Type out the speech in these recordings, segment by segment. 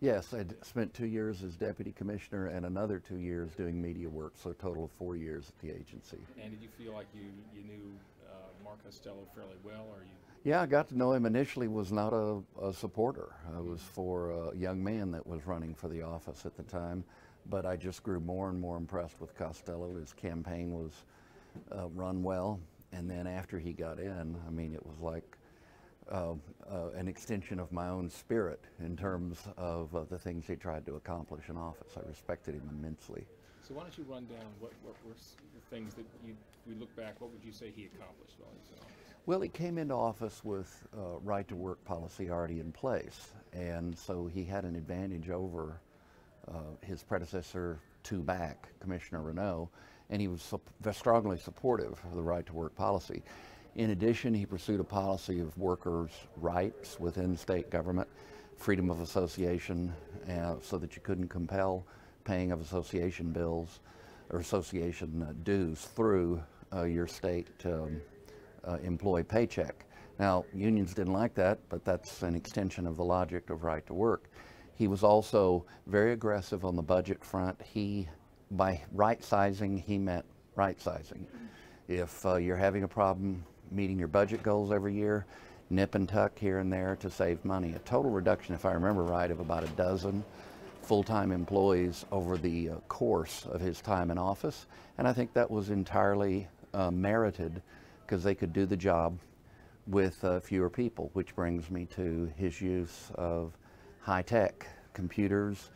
Yes, I spent two years as deputy commissioner and another two years doing media work, so a total of four years at the agency. And did you feel like you, you knew uh, Mark Costello fairly well, or you? Yeah, I got to know him initially, was not a, a supporter. I was for a young man that was running for the office at the time, but I just grew more and more impressed with Costello. His campaign was uh, run well, and then after he got in, I mean, it was like uh, uh, an extension of my own spirit in terms of uh, the things he tried to accomplish in office. I respected him immensely. So why don't you run down what, what were the things that you, we look back, what would you say he accomplished while he was in office? Well, he came into office with uh, right to work policy already in place, and so he had an advantage over uh, his predecessor two back, Commissioner Reneau, and he was very strongly supportive of the right to work policy. In addition, he pursued a policy of workers' rights within state government, freedom of association, uh, so that you couldn't compel paying of association bills or association uh, dues through uh, your state um, uh, employee paycheck. Now, unions didn't like that, but that's an extension of the logic of right to work. He was also very aggressive on the budget front. He, by right sizing, he meant right sizing. If uh, you're having a problem meeting your budget goals every year, nip and tuck here and there to save money. A total reduction, if I remember right, of about a dozen full-time employees over the uh, course of his time in office. And I think that was entirely uh, merited because they could do the job with uh, fewer people, which brings me to his use of high-tech computers,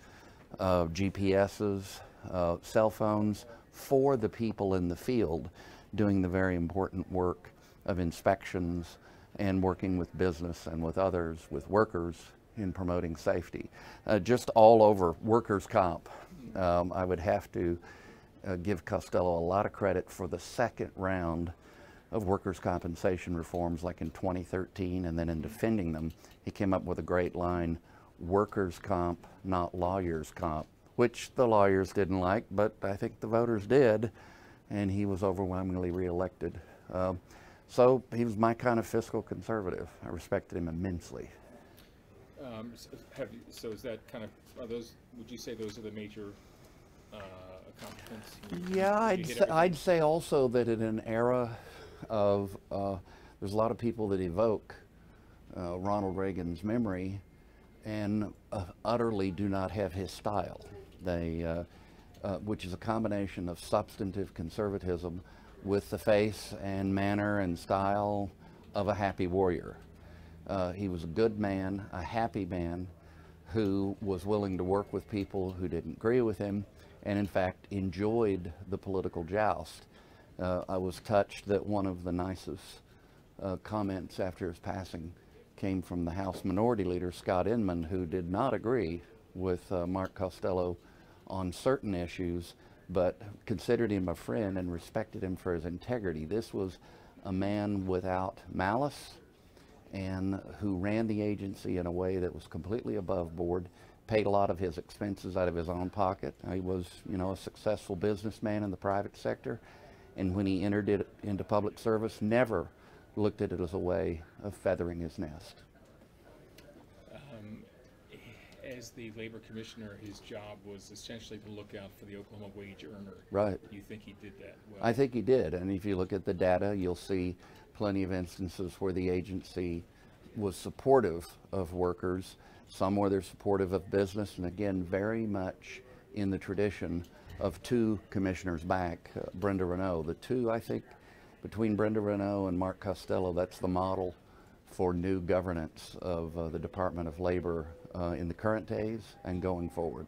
uh, GPSs, uh, cell phones for the people in the field doing the very important work of inspections and working with business and with others, with workers in promoting safety. Uh, just all over workers' comp, um, I would have to uh, give Costello a lot of credit for the second round of workers' compensation reforms, like in 2013, and then in defending them, he came up with a great line workers' comp, not lawyers' comp, which the lawyers didn't like, but I think the voters did, and he was overwhelmingly reelected. Um, so he was my kind of fiscal conservative. I respected him immensely. Um, you, so is that kind of, are those, would you say those are the major uh, accomplishments? Yeah, I'd, say. I'd say also that in an era of, uh, there's a lot of people that evoke uh, Ronald Reagan's memory and uh, utterly do not have his style. They, uh, uh, which is a combination of substantive conservatism with the face and manner and style of a happy warrior. Uh, he was a good man, a happy man, who was willing to work with people who didn't agree with him, and in fact enjoyed the political joust. Uh, I was touched that one of the nicest uh, comments after his passing came from the House Minority Leader Scott Inman, who did not agree with uh, Mark Costello on certain issues, but considered him a friend and respected him for his integrity. This was a man without malice and who ran the agency in a way that was completely above board, paid a lot of his expenses out of his own pocket. He was, you know, a successful businessman in the private sector, and when he entered it into public service, never looked at it as a way of feathering his nest. As the labor commissioner, his job was essentially to look out for the Oklahoma wage earner. Right. You think he did that well? I think he did, and if you look at the data, you'll see plenty of instances where the agency was supportive of workers, some where they're supportive of business, and again, very much in the tradition of two commissioners back, uh, Brenda Reneau. The two, I think, between Brenda Reneau and Mark Costello, that's the model for new governance of uh, the Department of Labor uh, in the current days and going forward.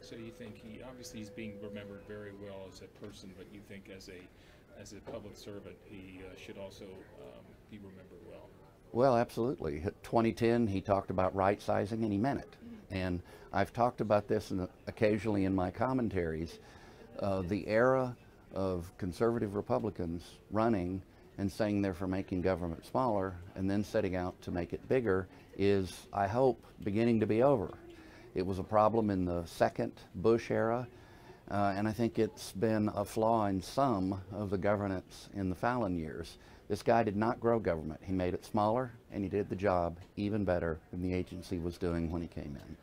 So you think he, obviously he's being remembered very well as a person, but you think as a, as a public servant, he uh, should also um, be remembered well? Well, absolutely. 2010, he talked about right sizing and he meant it. And I've talked about this in, occasionally in my commentaries. Uh, the era of conservative Republicans running and saying they're for making government smaller and then setting out to make it bigger is, I hope, beginning to be over. It was a problem in the second Bush era, uh, and I think it's been a flaw in some of the governance in the Fallin years. This guy did not grow government. He made it smaller, and he did the job even better than the agency was doing when he came in.